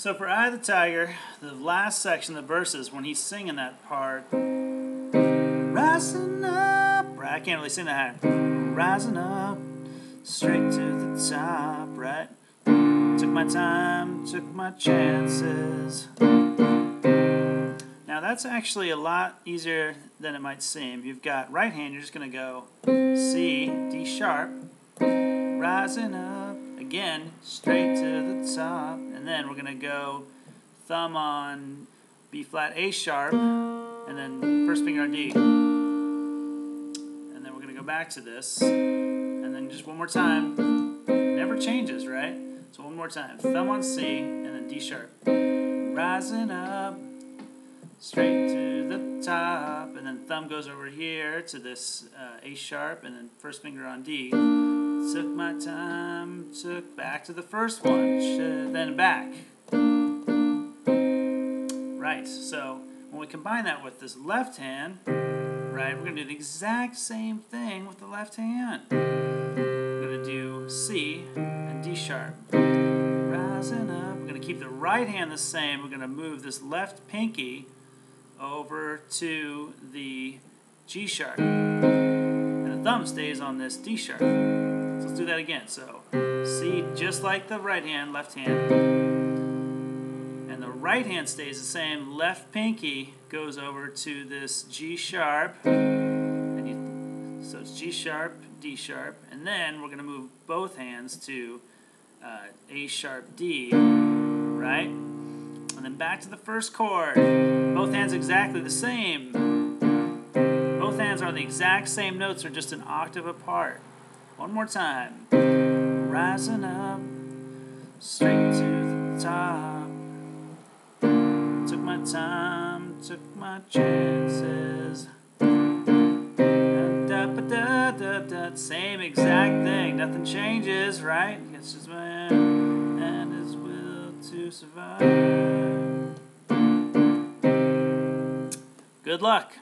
So for Eye of the Tiger, the last section, the verses, when he's singing that part, rising up, right? I can't really sing that high. Rising up, straight to the top, right? Took my time, took my chances. Now that's actually a lot easier than it might seem. You've got right hand, you're just going to go C, D sharp, rising up, again, straight to the top, and then we're to go thumb on B flat, A sharp, and then first finger on D. And then we're to go back to this, and then just one more time. Never changes, right? So one more time. Thumb on C, and then D sharp. Rising up, straight to the top, and then thumb goes over here to this uh, A sharp, and then first finger on D. Took my time, took back to the first one, then back. Right, so when we combine that with this left hand, right, we're going to do the exact same thing with the left hand. We're going to do C and D sharp. Rising up. We're going to keep the right hand the same. We're going to move this left pinky over to the G sharp. And the thumb stays on this D sharp. Let's do that again. So C just like the right hand, left hand. And the right hand stays the same. Left pinky goes over to this G sharp. And you, so it's G sharp, D sharp. And then we're going to move both hands to uh, A sharp D, right? And then back to the first chord. Both hands exactly the same. Both hands are the exact same notes, they're just an octave apart. One more time. Rising up, straight to the top. Took my time, took my chances. Da, da, da, Same exact thing, nothing changes, right? It's just man and his will to survive. Good luck.